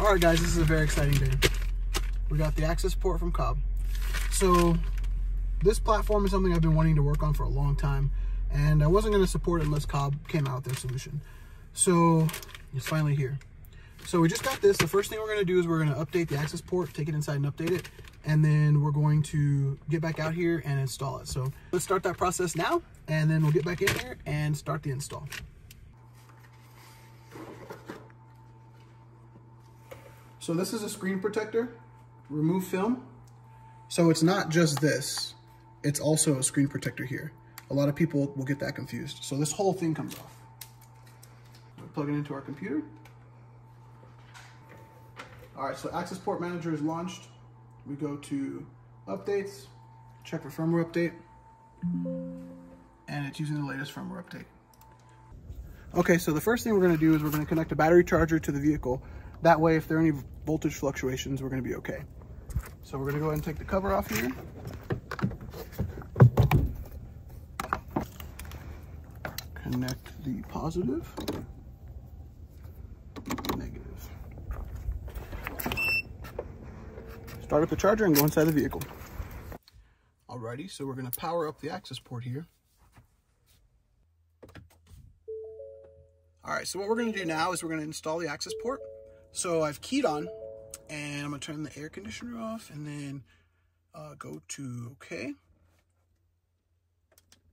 All right, guys, this is a very exciting day. We got the access port from Cobb. So this platform is something I've been wanting to work on for a long time, and I wasn't going to support it unless Cobb came out with their solution. So it's finally here. So we just got this. The first thing we're going to do is we're going to update the access port, take it inside and update it, and then we're going to get back out here and install it. So let's start that process now, and then we'll get back in here and start the install. So this is a screen protector, remove film. So it's not just this, it's also a screen protector here. A lot of people will get that confused. So this whole thing comes off. we plug it into our computer. All right, so Access Port Manager is launched. We go to Updates, check for firmware update, and it's using the latest firmware update. Okay, so the first thing we're gonna do is we're gonna connect a battery charger to the vehicle. That way, if there are any voltage fluctuations, we're gonna be okay. So we're gonna go ahead and take the cover off here. Connect the positive, negative. Start up the charger and go inside the vehicle. Alrighty, so we're gonna power up the access port here. All right, so what we're gonna do now is we're gonna install the access port. So I've keyed on and I'm gonna turn the air conditioner off and then uh, go to okay,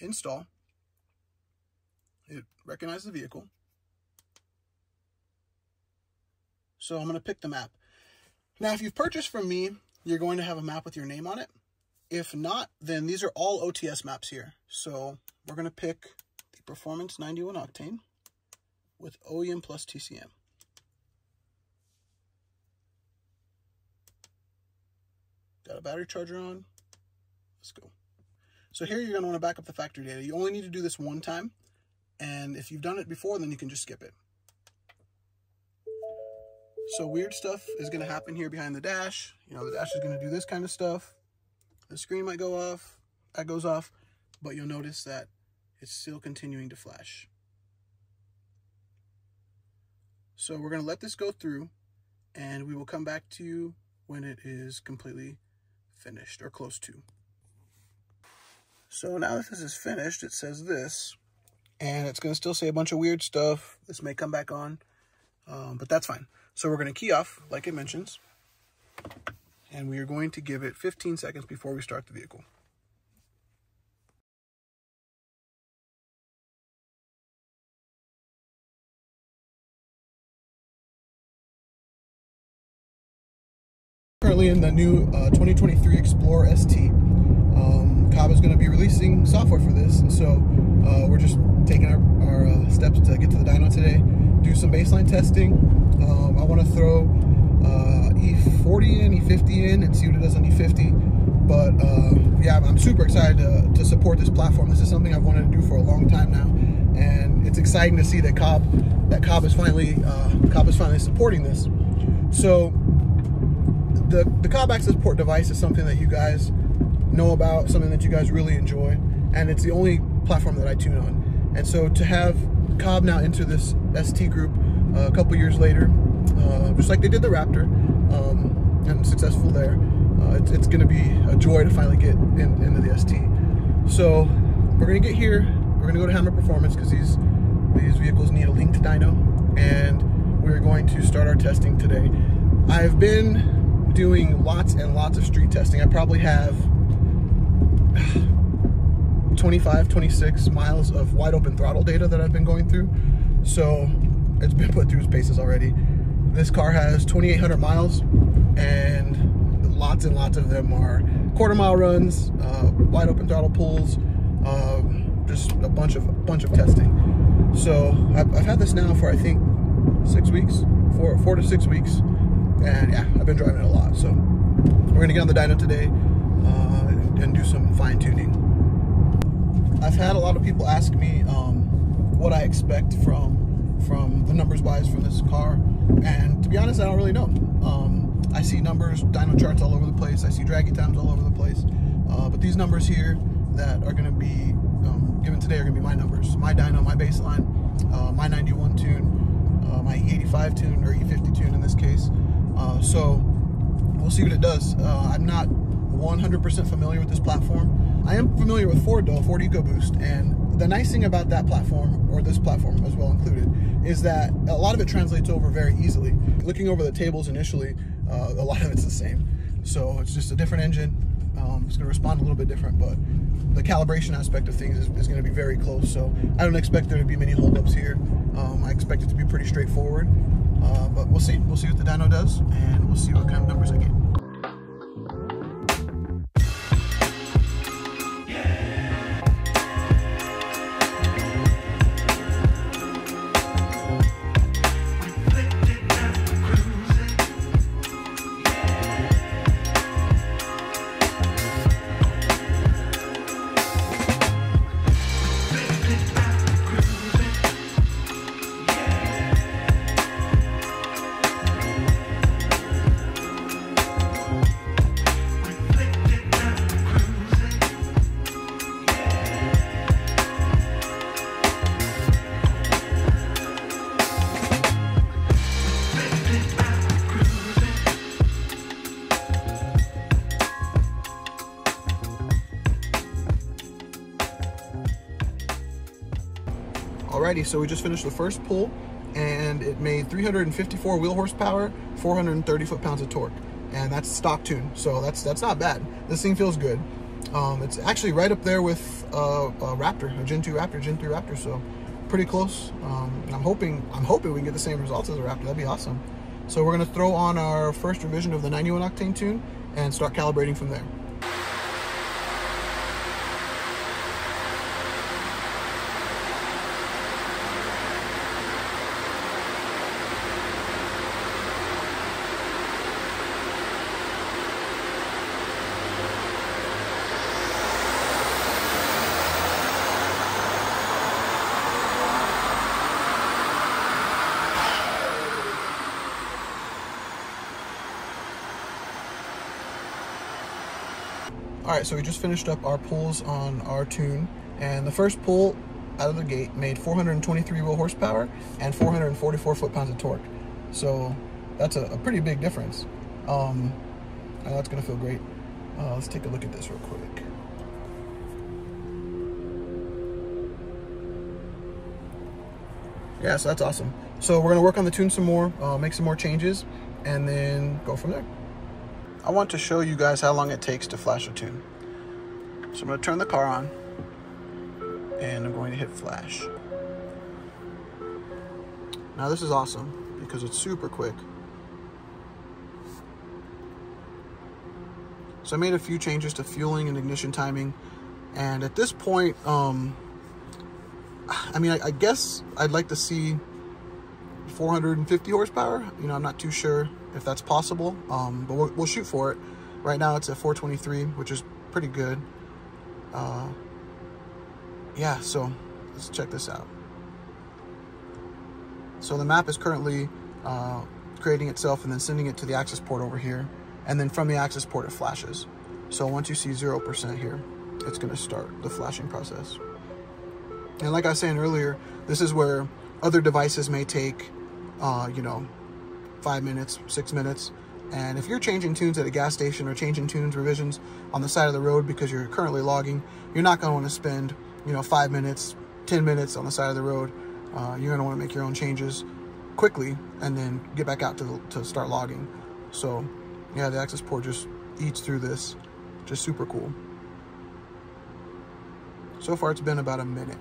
install. It recognizes the vehicle. So I'm gonna pick the map. Now, if you've purchased from me, you're going to have a map with your name on it. If not, then these are all OTS maps here. So we're gonna pick the Performance 91 Octane with OEM plus TCM. Got a battery charger on. Let's go. So here you're going to want to back up the factory data. You only need to do this one time. And if you've done it before, then you can just skip it. So weird stuff is going to happen here behind the dash. You know, the dash is going to do this kind of stuff. The screen might go off. That goes off. But you'll notice that it's still continuing to flash. So we're going to let this go through and we will come back to you when it is completely finished or close to. So now that this is finished, it says this, and it's going to still say a bunch of weird stuff. This may come back on, um, but that's fine. So we're going to key off, like it mentions, and we are going to give it 15 seconds before we start the vehicle. Currently in the new uh, 2023 Explorer ST. Um, Cobb is going to be releasing software for this, and so uh, we're just taking our, our uh, steps to get to the dyno today, do some baseline testing. Um, I want to throw uh, E40 in, E50 in, and see what it does on E50. But uh, yeah, I'm super excited to, to support this platform. This is something I've wanted to do for a long time now, and it's exciting to see that Cobb that Cobb is finally uh, Cobb is finally supporting this. So the, the Cobb Access Port device is something that you guys know about, something that you guys really enjoy, and it's the only platform that I tune on. And so to have Cobb now into this ST group uh, a couple years later, uh, just like they did the Raptor, um, and successful there, uh, it's, it's going to be a joy to finally get in, into the ST. So we're going to get here, we're going to go to Hammer Performance because these, these vehicles need a linked dyno, and we're going to start our testing today. I've been doing lots and lots of street testing. I probably have 25, 26 miles of wide open throttle data that I've been going through. So it's been put through its paces already. This car has 2,800 miles and lots and lots of them are quarter mile runs, uh, wide open throttle pulls, um, just a bunch of a bunch of testing. So I've, I've had this now for I think six weeks, four, four to six weeks. And yeah, I've been driving it a lot. So we're gonna get on the dyno today uh, and, do some fine tuning. I've had a lot of people ask me um, what I expect from from the numbers wise from this car. And to be honest, I don't really know. Um, I see numbers, dyno charts all over the place. I see Dragy times all over the place. Uh, but these numbers here that are gonna be um, given today are gonna be my numbers. My dyno, my baseline, uh, my 91 tune, uh, my E85 tune, or E50 tune in this case. Uh, so we'll see what it does. Uh, I'm not 100% familiar with this platform. I am familiar with Ford though, Ford EcoBoost, and the nice thing about that platform, or this platform as well included, is that a lot of it translates over very easily. Looking over the tables initially, uh, a lot of it's the same. So it's just a different engine. Um, it's going to respond a little bit different, but the calibration aspect of things is, is going to be very close. So I don't expect there to be many holdups here. Um, I expect it to be pretty straightforward. Uh, but we'll see. We'll see what the dyno does, and we'll see what kind of numbers I get. So we just finished the first pull and it made 354 wheel horsepower, 430 foot-pounds of torque. And that's stock tune, so that's that's not bad. This thing feels good. Um, it's actually right up there with uh, a Raptor, a Gen 2 Raptor, Gen 3 Raptor, so pretty close. Um, I'm hoping I'm hoping we can get the same results as a Raptor. That'd be awesome. So we're gonna throw on our first revision of the 91 octane tune and start calibrating from there. All right, so we just finished up our pulls on our tune, and the first pull out of the gate made 423 wheel horsepower and 444 foot-pounds of torque. So that's a, a pretty big difference. Um, that's gonna feel great. Uh, let's take a look at this real quick. Yeah, so that's awesome. So we're gonna work on the tune some more, uh, make some more changes, and then go from there. I want to show you guys how long it takes to flash a tune. So I'm going to turn the car on and I'm going to hit flash. Now this is awesome because it's super quick. So I made a few changes to fueling and ignition timing. And at this point, um, I mean, I, I guess I'd like to see 450 horsepower. You know, I'm not too sure if that's possible, um, but we'll, we'll, shoot for it. Right now it's at 423, which is pretty good. Uh, yeah, so let's check this out. So the map is currently uh, creating itself and then sending it to the access port over here. And then from the access port, it flashes. So once you see 0% here, it's gonna start the flashing process. And like I was saying earlier, this is where other devices may take, uh, you know, five minutes, six minutes. And if you're changing tunes at a gas station or changing tunes revisions on the side of the road because you're currently logging, you're not going to want to spend, you know, five minutes, 10 minutes on the side of the road. Uh, you're going to want to make your own changes quickly and then get back out to, to start logging. So yeah, the access port just eats through this. Just super cool. So far it's been about a minute.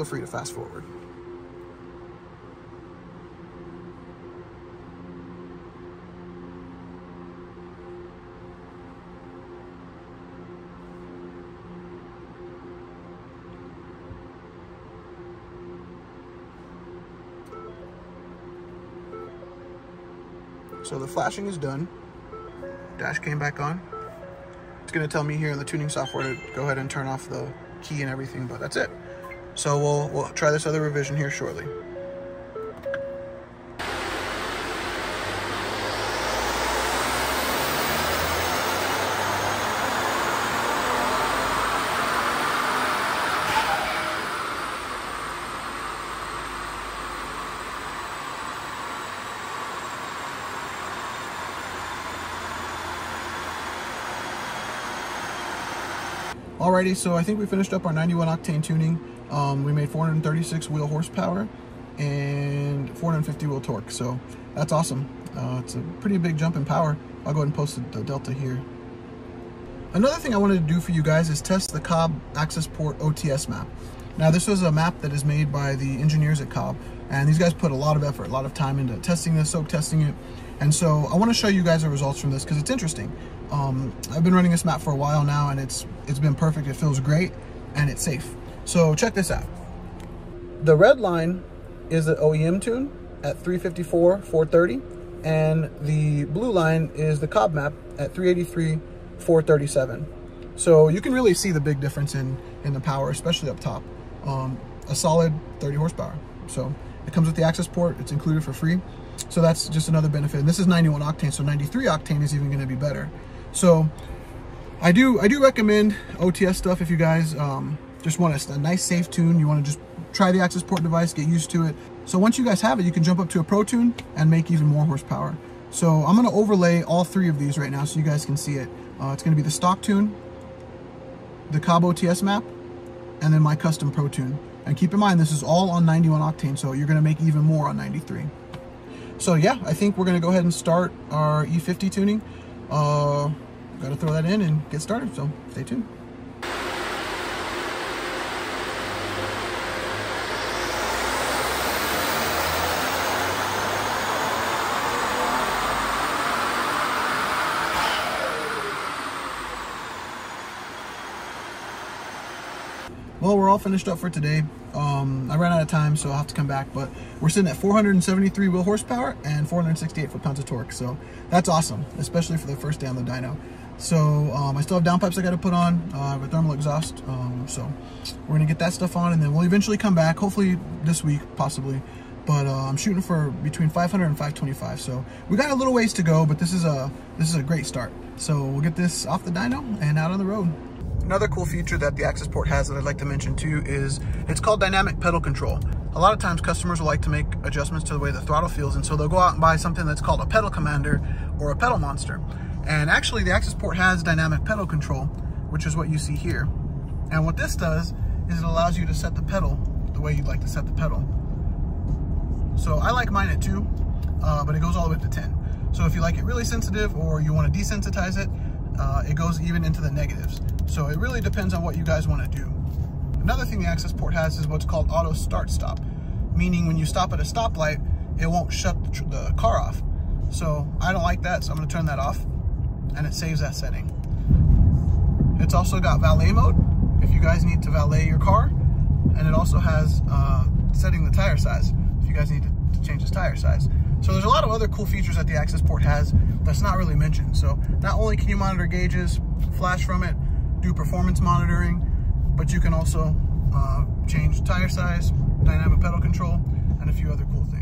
Feel free to fast forward. So the flashing is done. Dash came back on. It's gonna tell me here in the tuning software to go ahead and turn off the key and everything, but that's it. So we'll, we'll try this other revision here shortly. Alrighty, so I think we finished up our 91 octane tuning. Um, we made 436 wheel horsepower and 450 wheel torque. So that's awesome. Uh, it's a pretty big jump in power. I'll go ahead and post the delta here. Another thing I wanted to do for you guys is test the Cobb Access Port OTS map. Now this was a map that is made by the engineers at Cobb and these guys put a lot of effort, a lot of time into testing this, soak testing it. And so I want to show you guys the results from this because it's interesting. Um, I've been running this map for a while now and it's it's been perfect. It feels great and it's safe. So check this out. The red line is the OEM tune at 354, 430. And the blue line is the Cobb map at 383, 437. So you can really see the big difference in, in the power, especially up top. Um, a solid 30 horsepower. So it comes with the access port. It's included for free. So that's just another benefit. And this is 91 octane, so 93 octane is even going to be better. So I do I do recommend OTS stuff if you guys um, just want a, a nice safe tune. You want to just try the access port device, get used to it. So once you guys have it, you can jump up to a Pro Tune and make even more horsepower. So I'm going to overlay all three of these right now so you guys can see it. Uh, it's going to be the stock tune, the Cobb TS map, and then my custom Pro Tune. And keep in mind, this is all on 91 octane, so you're gonna make even more on 93. So yeah, I think we're gonna go ahead and start our E50 tuning. Uh, gotta throw that in and get started, so stay tuned. Well, we're all finished up for today. Um, I ran out of time, so I'll have to come back, but we're sitting at 473 wheel horsepower and 468 foot-pounds of torque, so that's awesome, especially for the first day on the dyno. So um, I still have downpipes I got to put on uh, with thermal exhaust, um, so we're going to get that stuff on, and then we'll eventually come back, hopefully this week, possibly, but uh, I'm shooting for between 500 and 525, so we got a little ways to go, but this is a, this is a great start. So we'll get this off the dyno and out on the road. Another cool feature that the Access Port has that I'd like to mention too is it's called dynamic pedal control. A lot of times customers will like to make adjustments to the way the throttle feels and so they'll go out and buy something that's called a pedal commander or a pedal monster. And actually the Access Port has dynamic pedal control, which is what you see here. And what this does is it allows you to set the pedal the way you'd like to set the pedal. So I like mine at two, uh, but it goes all the way up to 10. So if you like it really sensitive or you want to desensitize it, uh, it goes even into the negatives. So it really depends on what you guys want to do. Another thing the access port has is what's called auto start stop, meaning when you stop at a stoplight, it won't shut the, the car off. So I don't like that, so I'm gonna turn that off and it saves that setting. It's also got valet mode if you guys need to valet your car. And it also has uh, setting the tire size if you guys need to, to change the tire size. So there's a lot of other cool features that the access port has that's not really mentioned. So not only can you monitor gauges, flash from it, do performance monitoring, but you can also uh, change tire size, dynamic pedal control, and a few other cool things.